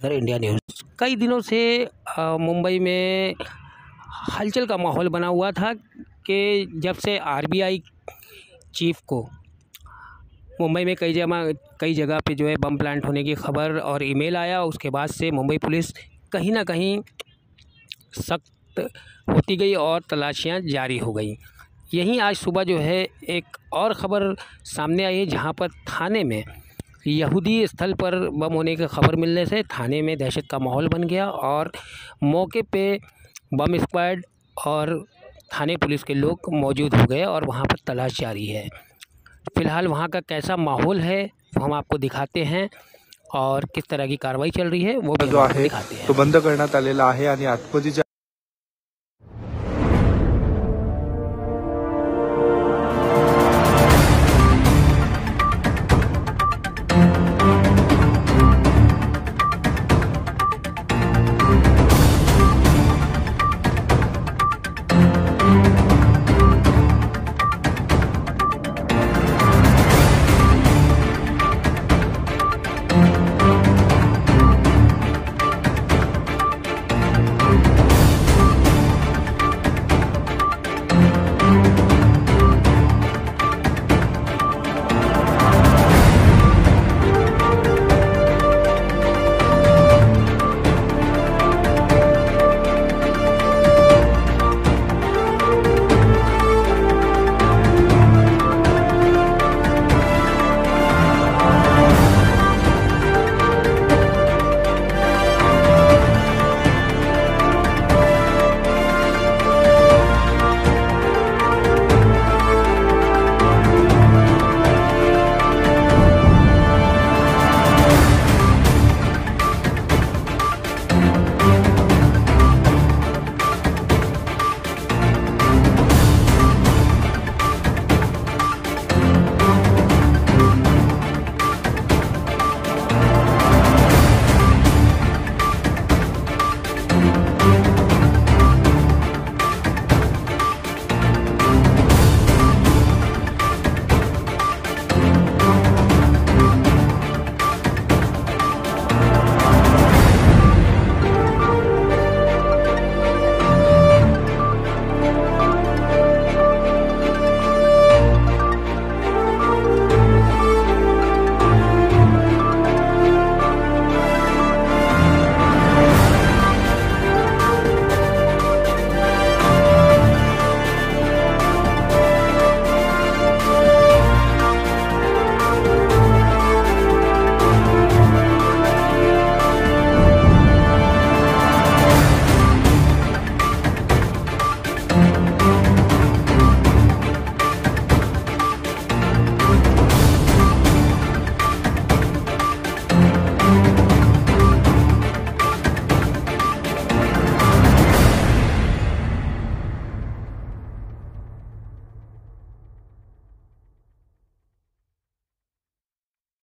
Sir India news कई दिनों से मुंबई में हलचल का माहौल बना हुआ था कि जब से आरबीआई चीफ को मुंबई में कई जगह कई जगह पे जो है बम प्लांट होने की खबर और ईमेल आया, उसके बाद से मुंबई पुलिस कहीं ना कहीं सख्त होती गई और तलाशियाँ जारी हो गई। यहीं आज सुबह जो है एक और ख़बर सामने आई है, जहाँ पर थाने में यहूदी स्थल पर बम होने की खबर मिलने से थाने में दहशत का माहौल बन गया और मौके पे बम स्क्वाड और थाने पुलिस के लोग मौजूद हो गए और वहाँ पर तलाश जारी है। फ़िलहाल वहाँ का कैसा माहौल है वो हम आपको दिखाते हैं और किस तरह की कार्रवाई चल रही है वो भी जो आहे दिखाते हैं। तो बंद करण्यात आलेला आहे आणि आतमध्ये जे